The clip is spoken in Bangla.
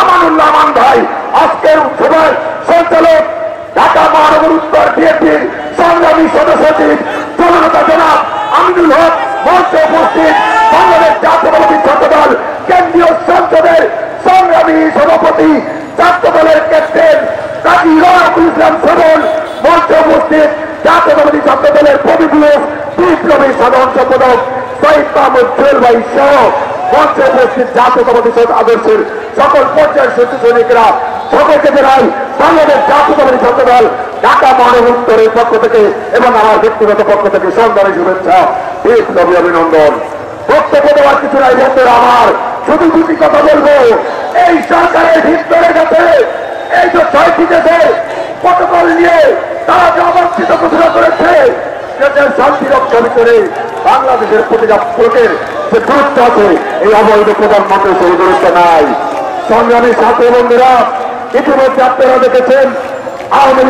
আমানুল্লাহ আমান ভাই, আজকের উৎসবের সঞ্চালক ঢাকা মহানগর উত্তর বিএনপির সংগ্রামী সদস্য সচিব জনতা জনাব আমিনুল হক, মঞ্চে উপস্থিত বাংলাদেশ জাতীয়বাদী ছাত্র দল কেন্দ্রীয় সংসদের সংগ্রামী সভাপতি ছাত্র দলের ক্যাপ্টেন কাজী রহমুল ইসলাম সবল মঞ্চে উপস্থিত জাতীয়বাদী ছাত্র দলের পবিত্র বিপ্লবী সাধারণ সম্পাদক শহীদ মাহমুদ জুয়েল ভাই সহ মঞ্চে উপস্থিত জাতীয়তাবাদী আদর্শের সকল পর্যায়ের সত্যি সৈনিকরা, সকলকে জানাই বাংলাদেশ জাতীয়তাবাদী ছাত্র দল ঢাকা মহানগর উত্তরের পক্ষ থেকে এবং আমার ব্যক্তিগত পক্ষ থেকে সংগ্রামী শুভেচ্ছা বিপ্লবী অভিনন্দন। বক্তব্য দেওয়ার কিছু নাই বন্ধুরা আমার, শুধু দুটি কথা বলব। এই সরকারের ভিতরে গেছে, এই যে ছয়টি দেশে প্রটোকল নিয়ে তারা যে অবাঞ্ছিত ঘোষণা করেছে দেশের শান্তি রক্ষা ভিতরে বাংলাদেশের প্রতিটা ভোটের যে গুরুত্ব আছে। এই অবৈধ প্রধানমন্ত্রী সেই গুরুত্ব নাই। সংগ্রামী সাথে বন্ধুরা ইতিমধ্যে আপনারা দেখেছেন, আওয়ামী